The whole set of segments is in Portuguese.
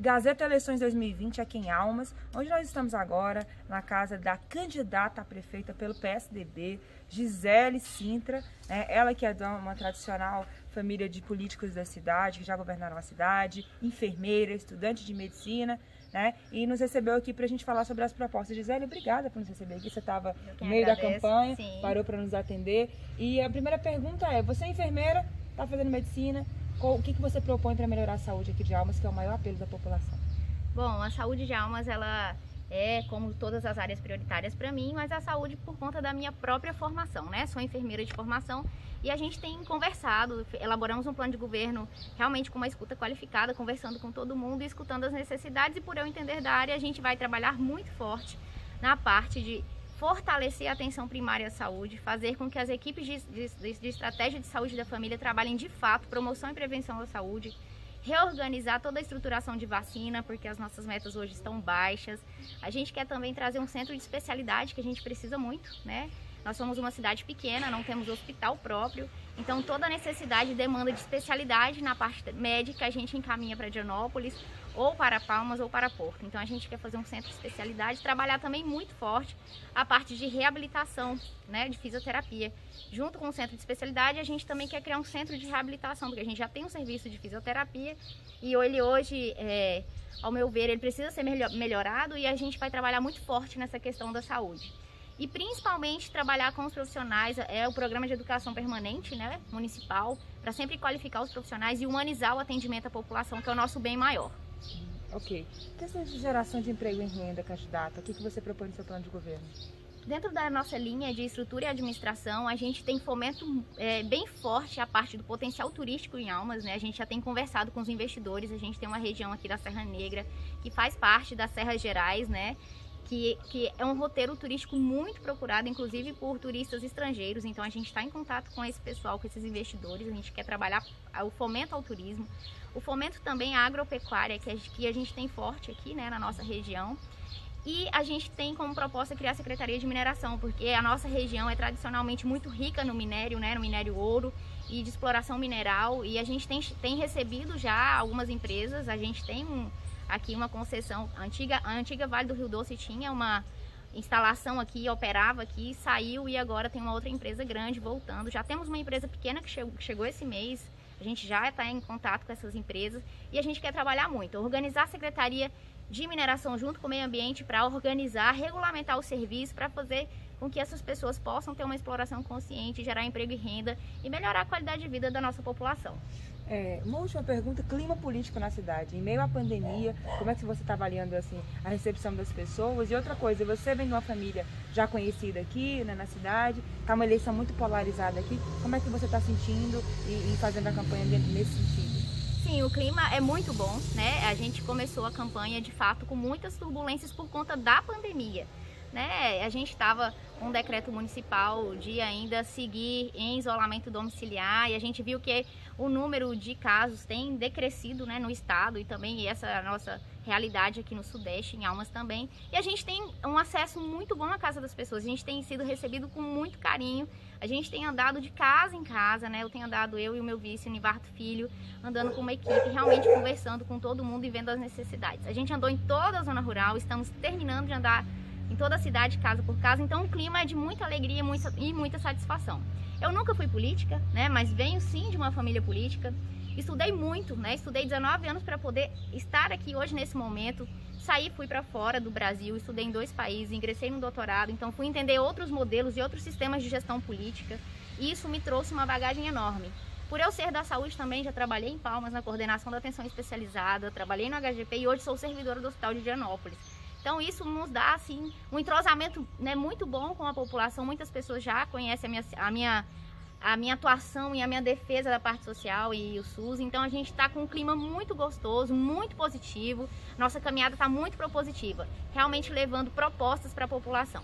Gazeta Eleições 2020 aqui em Almas, onde nós estamos agora na casa da candidata a prefeita pelo PSDB, Gisele Sintra, né? ela que é de uma tradicional família de políticos da cidade, que já governaram a cidade, enfermeira, estudante de medicina, né? E nos recebeu aqui para a gente falar sobre as propostas. Gisele, obrigada por nos receber aqui. Você estava no meio agradeço, da campanha, sim. parou para nos atender. E a primeira pergunta é: você é enfermeira, está fazendo medicina, o que, que você propõe para melhorar a saúde aqui de Almas, que é o maior apelo da população? Bom, a saúde de Almas, ela é como todas as áreas prioritárias para mim, mas a saúde por conta da minha própria formação, né? Sou enfermeira de formação e a gente tem conversado, elaboramos um plano de governo realmente com uma escuta qualificada, conversando com todo mundo escutando as necessidades e por eu entender da área, a gente vai trabalhar muito forte na parte de fortalecer a atenção primária à saúde, fazer com que as equipes de, de, de, estratégia de saúde da família trabalhem de fato promoção e prevenção da saúde, reorganizar toda a estruturação de vacina, porque as nossas metas hoje estão baixas. A gente quer também trazer um centro de especialidade que a gente precisa muito, né? Nós somos uma cidade pequena, não temos hospital próprio, então toda necessidade e demanda de especialidade na parte médica a gente encaminha para Dianópolis ou para Palmas ou para Porto. Então a gente quer fazer um centro de especialidade, trabalhar também muito forte a parte de reabilitação, né, de fisioterapia. Junto com o centro de especialidade, a gente também quer criar um centro de reabilitação, porque a gente já tem um serviço de fisioterapia e ele hoje, é, ao meu ver, ele precisa ser melhorado e a gente vai trabalhar muito forte nessa questão da saúde e principalmente trabalhar com os profissionais, é o programa de educação permanente, né, municipal, para sempre qualificar os profissionais e humanizar o atendimento à população, que é o nosso bem maior. Ok. Questão de geração de emprego em renda, candidata, o que, que você propõe no seu plano de governo? Dentro da nossa linha de estrutura e administração, a gente tem fomento é, bem forte a parte do potencial turístico em Almas, né? A gente já tem conversado com os investidores, a gente tem uma região aqui da Serra Negra que faz parte das Serras Gerais, né? Que, que é um roteiro turístico muito procurado, inclusive por turistas estrangeiros. Então a gente está em contato com esse pessoal, com esses investidores. A gente quer trabalhar o fomento ao turismo, o fomento também à agropecuária, que a, que a gente tem forte aqui né, na nossa região. E a gente tem como proposta criar a Secretaria de Mineração, porque a nossa região é tradicionalmente muito rica no minério, né, no minério ouro e de exploração mineral. E a gente tem, tem recebido já algumas empresas, a gente tem um, aqui uma concessão antiga, a antiga Vale do Rio Doce tinha uma instalação aqui, operava aqui, saiu e agora tem uma outra empresa grande voltando. Já temos uma empresa pequena que chegou, que chegou esse mês, a gente já está em contato com essas empresas e a gente quer trabalhar muito, organizar a Secretaria de Mineração junto com o Meio Ambiente para organizar, regulamentar o serviço, para fazer com que essas pessoas possam ter uma exploração consciente, gerar emprego e renda e melhorar a qualidade de vida da nossa população. É, uma última pergunta, clima político na cidade, em meio à pandemia, como é que você está avaliando assim, a recepção das pessoas? E outra coisa, você vem de uma família já conhecida aqui né, na cidade, está uma eleição muito polarizada aqui, como é que você está sentindo e, e fazendo a campanha dentro nesse sentido? Sim, o clima é muito bom, né? A gente começou a campanha de fato com muitas turbulências por conta da pandemia né? A gente estava um decreto municipal de ainda seguir em isolamento domiciliar e a gente viu que o número de casos tem decrescido né, no estado e também essa é a nossa realidade aqui no Sudeste, em Almas também. E a gente tem um acesso muito bom à casa das pessoas, a gente tem sido recebido com muito carinho, a gente tem andado de casa em casa, né? Eu tenho andado, eu e o meu vice, o Nivarto Filho, andando com uma equipe, realmente conversando com todo mundo e vendo as necessidades. A gente andou em toda a zona rural, estamos terminando de andar em toda a cidade, casa por casa. Então o clima é de muita alegria muita, e muita satisfação. Eu nunca fui política, né? Mas venho sim de uma família política. Estudei muito, né? Estudei 19 anos para poder estar aqui hoje nesse momento. Saí, fui para fora do Brasil, estudei em dois países, ingressei no doutorado, então fui entender outros modelos e outros sistemas de gestão política. E isso me trouxe uma bagagem enorme. Por eu ser da saúde também, já trabalhei em Palmas na coordenação da atenção especializada, trabalhei no HGP e hoje sou servidora do Hospital de Dianópolis. Então isso nos dá assim um entrosamento né, muito bom com a população. Muitas pessoas já conhecem a minha, a minha, a minha atuação e a minha defesa da parte social e o SUS. Então a gente está com um clima muito gostoso, muito positivo. Nossa caminhada está muito propositiva, realmente levando propostas para a população.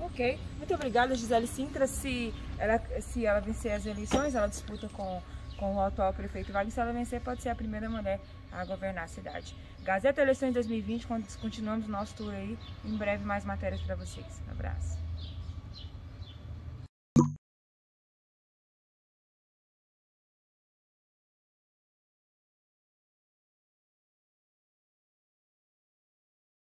Ok, muito obrigada Gisele Sintra. Se ela, se ela vencer as eleições, ela disputa com com o atual prefeito Wagner, se vencer, pode ser a primeira mulher a governar a cidade. Gazeta Eleições 2020, continuamos nosso tour aí. Em breve, mais matérias para vocês. Um abraço.